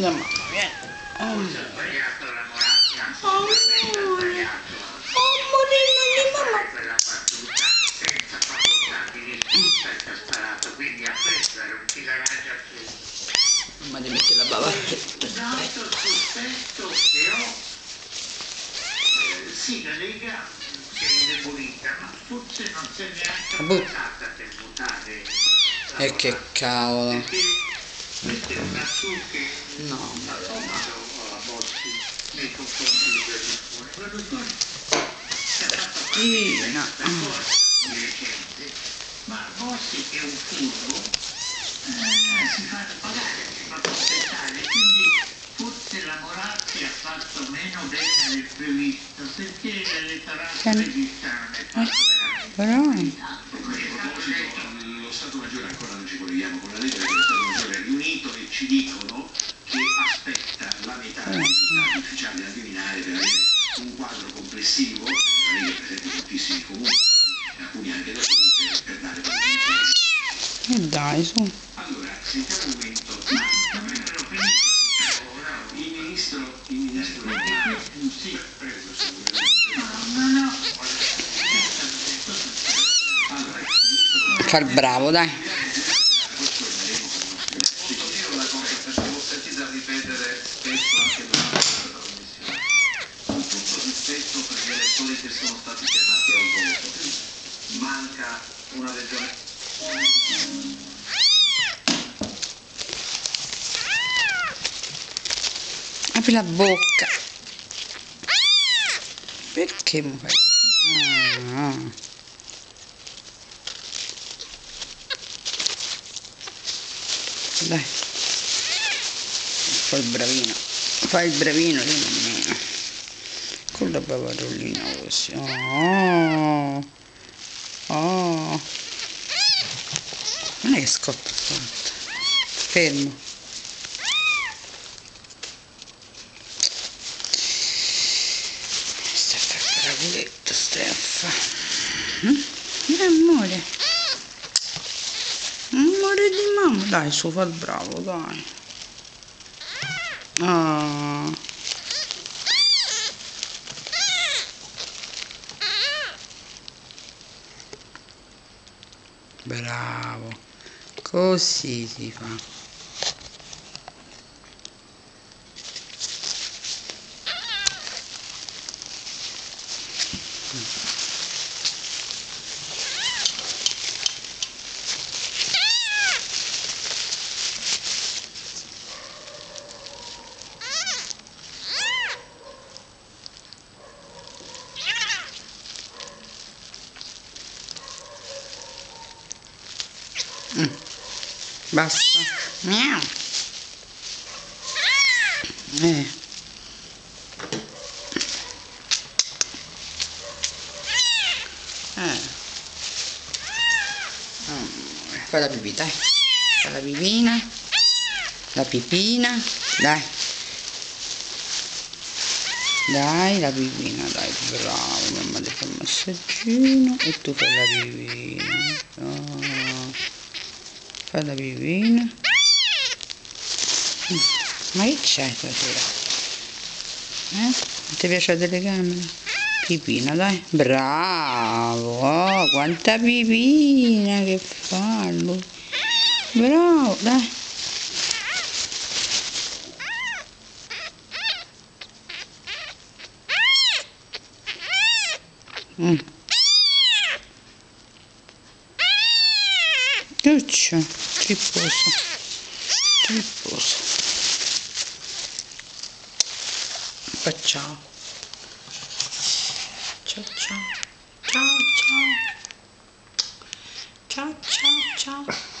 La mamma viene. Oh, Moratti, Oh, moreno di mamma. Quella battuta senza facoltà di risposta che ha sparato, quindi ha preso, era un filaraggio a piedi. Mamma ti mette la bavetta. Dato il sospetto che ho, eh, sì, la Lega si è indebolita, ma forse non si è neanche abbassata per votare. la E che cavolo. Perché questo è un attacco che No, fa madonna. comodo a Bossi nei confronti di Berlusconi. Berlusconi si è fatto Tina. per forza di recente, ma Bossi che è un furbo eh, si fa pagare, si fa compensare, quindi forse la Moratti ha fatto meno bene del previsto, perché l'elettorato Senti. regista non è fatto veramente Però. Stato Maggiore ancora non ci colleghiamo con la Lega perché lo Stato Maggiore è riunito e ci dicono che aspetta la metà dei risultati ufficiali da divinare per avere un quadro complessivo, la Lega è presente in tuttissimi comuni, alcuni anche da soli, per, dare convinzione. E dai, su. Allora, sentiamo un momento. avrebbero finito ora Il ministro, il ministro, sì. prego, signore. No, no, no. Allora, il ministro Fa il bravo, dai. Io la cosa che siamo sentiti a ripetere spesso anche durante questa trasmissione. Con tutto rispetto per gli elettori che sono stati chiamati al voto, manca una regione. Apri la bocca. Perché mi? Ah. Dai. Fai il bravino. Fai il bravino, lì nemmeno. Con la bavarolina così. Oh. Oh. Non è che scotta. Fermo. Steffa è bravuletto, Steffa. Mm? Eh, amore. Amore di mamma. Dai, su, fa il bravo, dai. Ah. Bravo. Così si fa. Basta. Miau. Eh. Eh. Amore, Fai la pipì, dai. Fai la pipina. La pipina. Dai. Dai, la pipina, dai, bravo. Mamma ti fa il massaggino e tu fai la pipina. Oh. Fai la pipina. Mm. Ma che c'è stasera? Eh? Non ti piace la telecamera? Pipina, dai. Bravo. Oh, quanta pipina che fa lui. Bravo, dai. Mm. C'è? Tripposo. Tripposo. Fa ciao. Ciao ciao. Ciao ciao. Ciao ciao ciao.